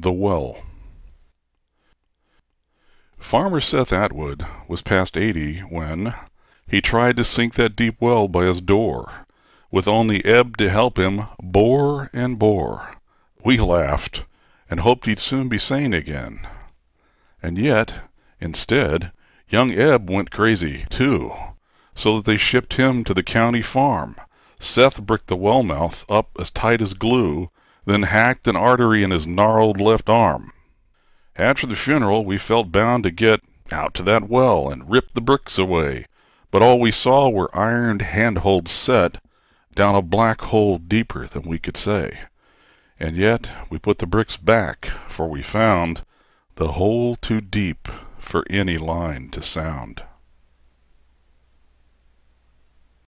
The Well Farmer Seth Atwood was past eighty when he tried to sink that deep well by his door, with only Eb to help him bore and bore. We laughed and hoped he'd soon be sane again. And yet, instead, young Eb went crazy, too, so that they shipped him to the county farm. Seth bricked the well mouth up as tight as glue, then hacked an artery in his gnarled left arm. After the funeral, we felt bound to get out to that well and rip the bricks away, but all we saw were ironed handholds set down a black hole deeper than we could say. And yet we put the bricks back, for we found the hole too deep for any line to sound.